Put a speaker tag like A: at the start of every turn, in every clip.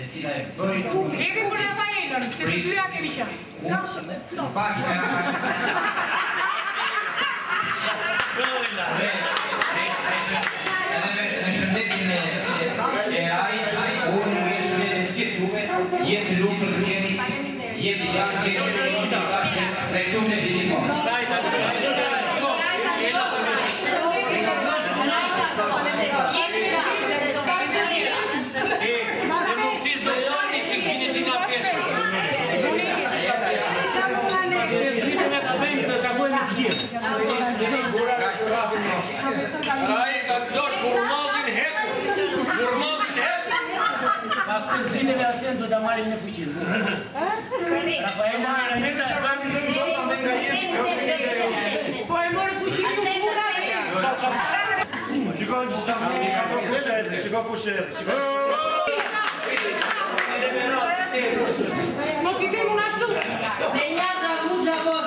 A: e e bëri të punë. për Rafaelën, se të dyra kemi qënë. Në pak, në pak. Në shëndetin unë në shëndetin të gjithë duke, jetë lukë në kemi, jetë gjatë kemi, Muslimele asendo, dar mare nefucit. Rafael Mare, nu te organizăm tot de găie. Păi mă refucit cu pura mea. Și cu șerpe, și cu șerpe, și cu Mă fi un ajutor. Veniază, avuți, avă.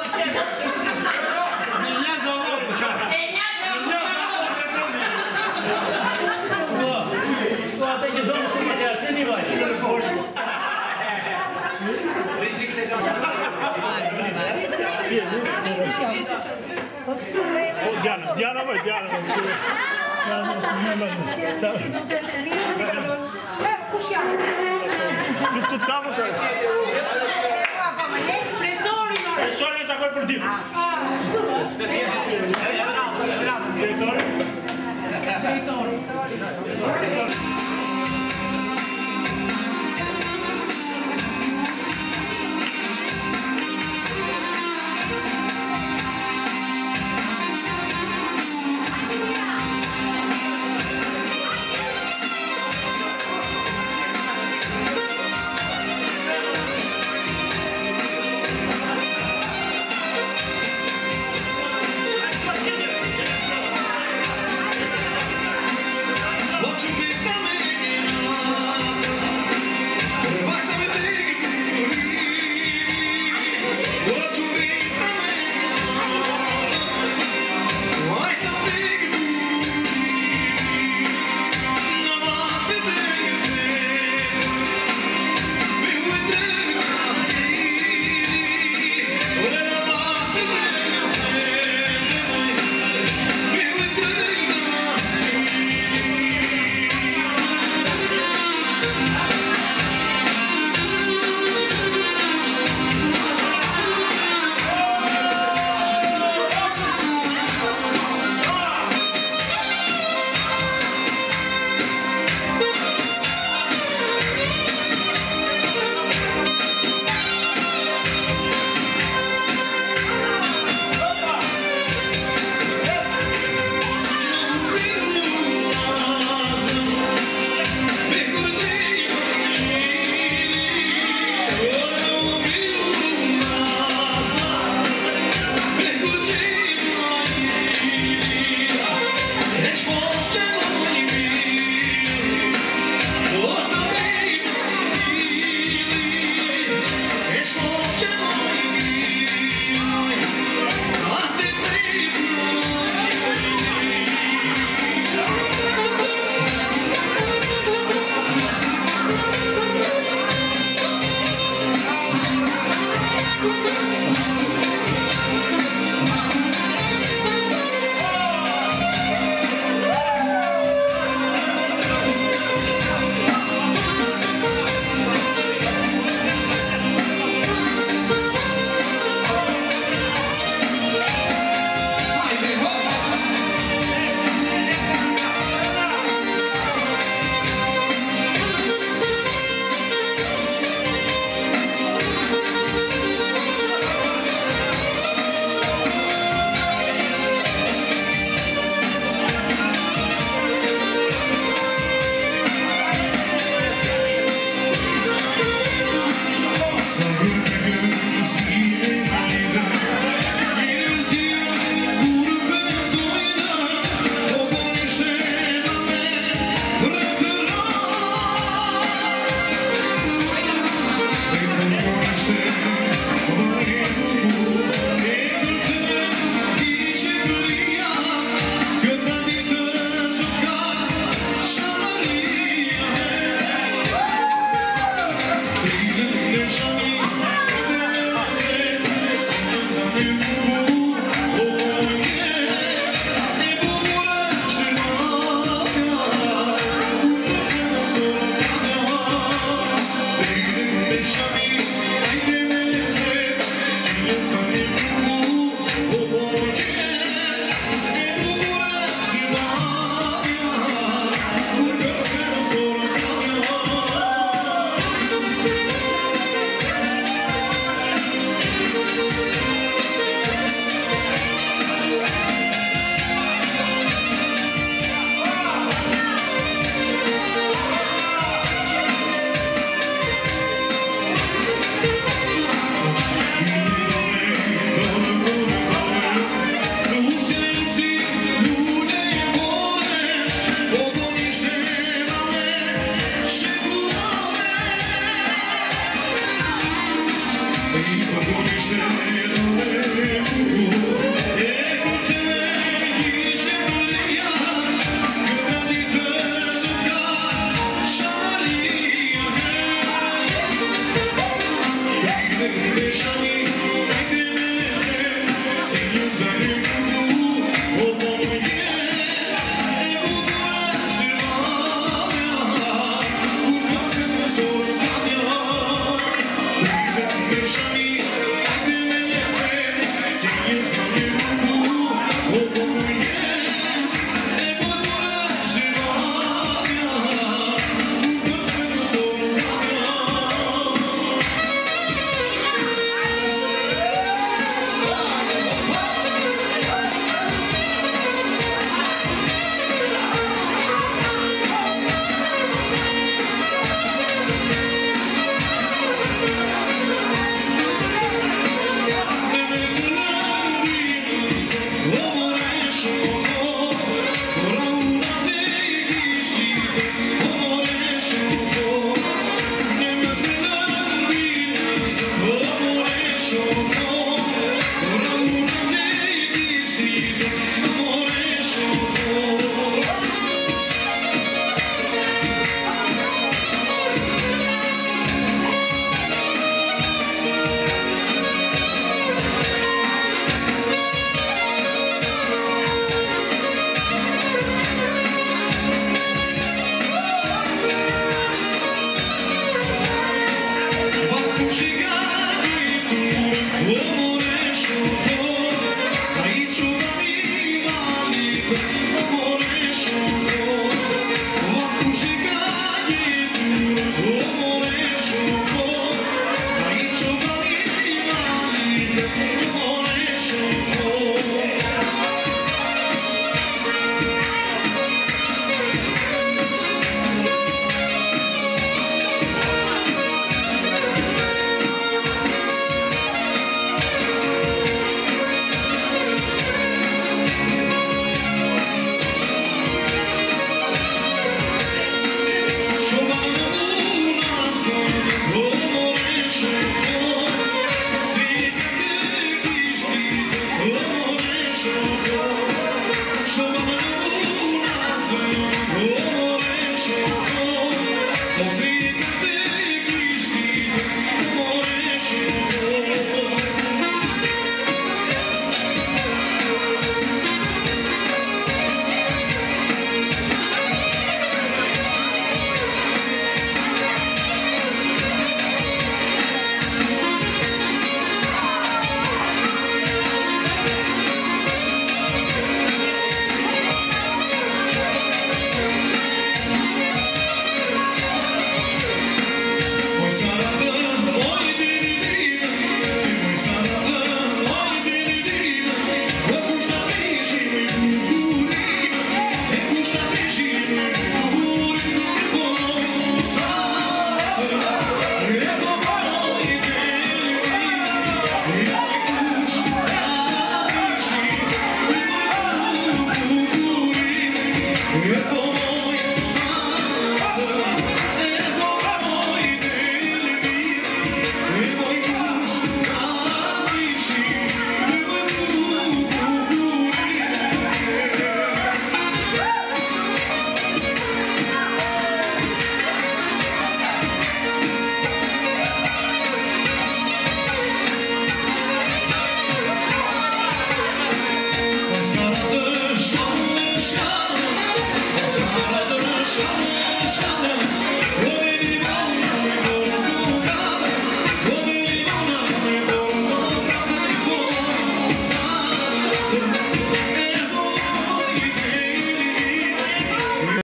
A: bëj djalë. Ja, ja, ja. Ja, ja, ja. Ja, ja, ja. Ja, ja, ja. Ja, ja, ja. Ja, ja, ja. Ja, ja, ja. Ja,